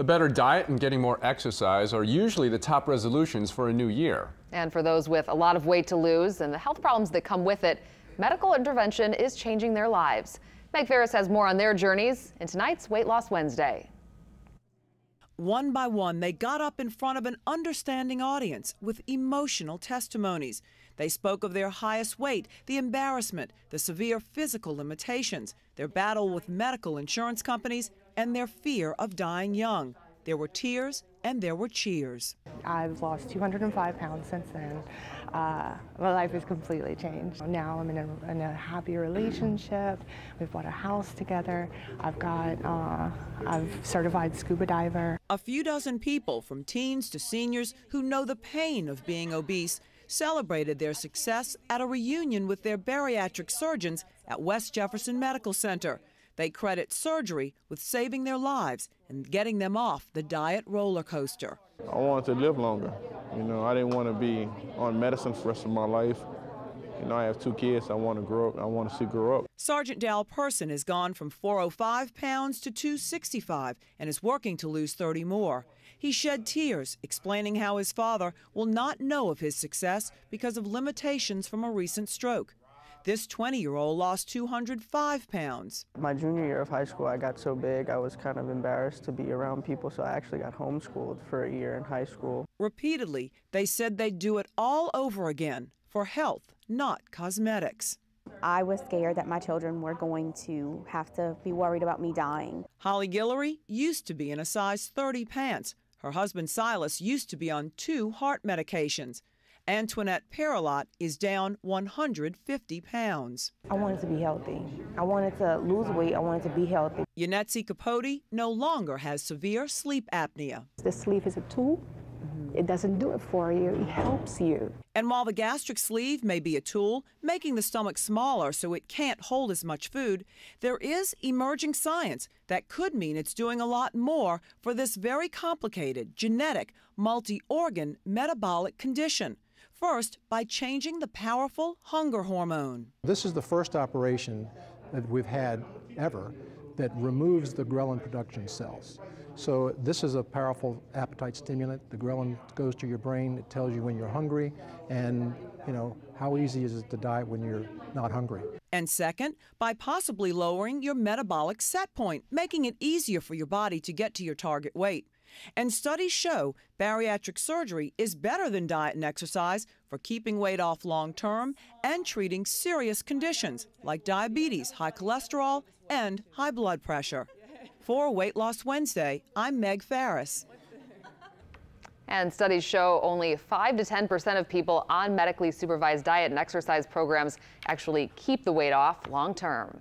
A better diet and getting more exercise are usually the top resolutions for a new year. And for those with a lot of weight to lose and the health problems that come with it, medical intervention is changing their lives. Meg Farris has more on their journeys in tonight's Weight Loss Wednesday. One by one, they got up in front of an understanding audience with emotional testimonies. They spoke of their highest weight, the embarrassment, the severe physical limitations, their battle with medical insurance companies, and their fear of dying young. There were tears and there were cheers. I've lost 205 pounds since then. Uh, my life has completely changed. Now I'm in a, in a happy relationship. We've bought a house together. I've got, uh, I've certified scuba diver. A few dozen people, from teens to seniors, who know the pain of being obese, celebrated their success at a reunion with their bariatric surgeons at West Jefferson Medical Center. They credit surgery with saving their lives and getting them off the diet roller coaster. I wanted to live longer. You know, I didn't want to be on medicine for the rest of my life. You know, I have two kids I want to grow up. I want to see grow up. Sergeant Dal Person has gone from 405 pounds to 265 and is working to lose 30 more. He shed tears, explaining how his father will not know of his success because of limitations from a recent stroke. This 20 year old lost 205 pounds. My junior year of high school, I got so big I was kind of embarrassed to be around people, so I actually got homeschooled for a year in high school. Repeatedly, they said they'd do it all over again for health, not cosmetics. I was scared that my children were going to have to be worried about me dying. Holly Guillory used to be in a size 30 pants. Her husband Silas used to be on two heart medications. Antoinette Perilot is down 150 pounds. I wanted to be healthy. I wanted to lose weight. I wanted to be healthy. Yanetsi Capote no longer has severe sleep apnea. The sleeve is a tool. It doesn't do it for you, it helps you. And while the gastric sleeve may be a tool, making the stomach smaller so it can't hold as much food, there is emerging science that could mean it's doing a lot more for this very complicated, genetic, multi organ metabolic condition. First, by changing the powerful hunger hormone. This is the first operation that we've had ever that removes the ghrelin production cells. So this is a powerful appetite stimulant. The ghrelin goes to your brain, it tells you when you're hungry, and you know, how easy is it to diet when you're not hungry? And second, by possibly lowering your metabolic set point, making it easier for your body to get to your target weight. And studies show bariatric surgery is better than diet and exercise for keeping weight off long term and treating serious conditions like diabetes, high cholesterol, and high blood pressure. For Weight Loss Wednesday, I'm Meg Farris. And studies show only 5 to 10% of people on medically supervised diet and exercise programs actually keep the weight off long term.